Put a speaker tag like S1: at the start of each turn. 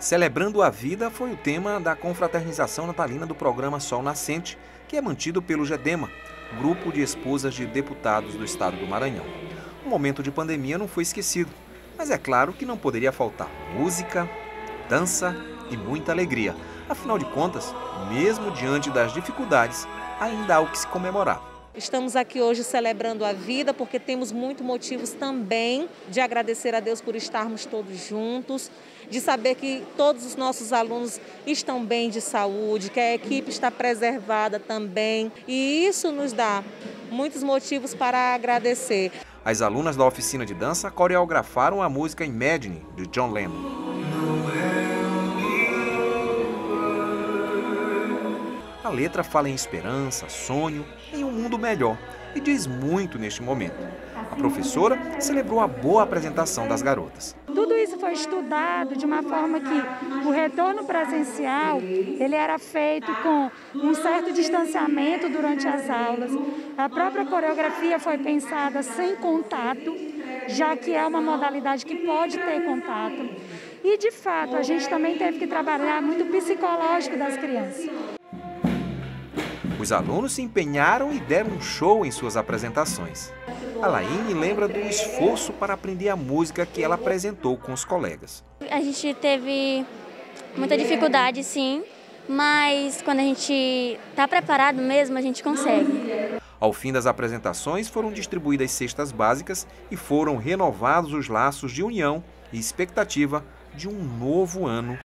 S1: Celebrando a Vida foi o tema da confraternização natalina do programa Sol Nascente, que é mantido pelo GEDEMA, Grupo de Esposas de Deputados do Estado do Maranhão. O momento de pandemia não foi esquecido, mas é claro que não poderia faltar música, dança e muita alegria. Afinal de contas, mesmo diante das dificuldades, ainda há o que se comemorar.
S2: Estamos aqui hoje celebrando a vida porque temos muitos motivos também de agradecer a Deus por estarmos todos juntos, de saber que todos os nossos alunos estão bem de saúde, que a equipe está preservada também. E isso nos dá muitos motivos para agradecer.
S1: As alunas da oficina de dança coreografaram a música Imagine, de John Lennon. A letra fala em esperança, sonho, em um mundo melhor e diz muito neste momento. A professora celebrou a boa apresentação das garotas.
S3: Tudo isso foi estudado de uma forma que o retorno presencial ele era feito com um certo distanciamento durante as aulas. A própria coreografia foi pensada sem contato, já que é uma modalidade que pode ter contato. E de fato, a gente também teve que trabalhar muito o psicológico das crianças.
S1: Os alunos se empenharam e deram um show em suas apresentações. A Laine lembra do esforço para aprender a música que ela apresentou com os colegas.
S4: A gente teve muita dificuldade, sim, mas quando a gente está preparado mesmo, a gente consegue.
S1: Ao fim das apresentações, foram distribuídas cestas básicas e foram renovados os laços de união e expectativa de um novo ano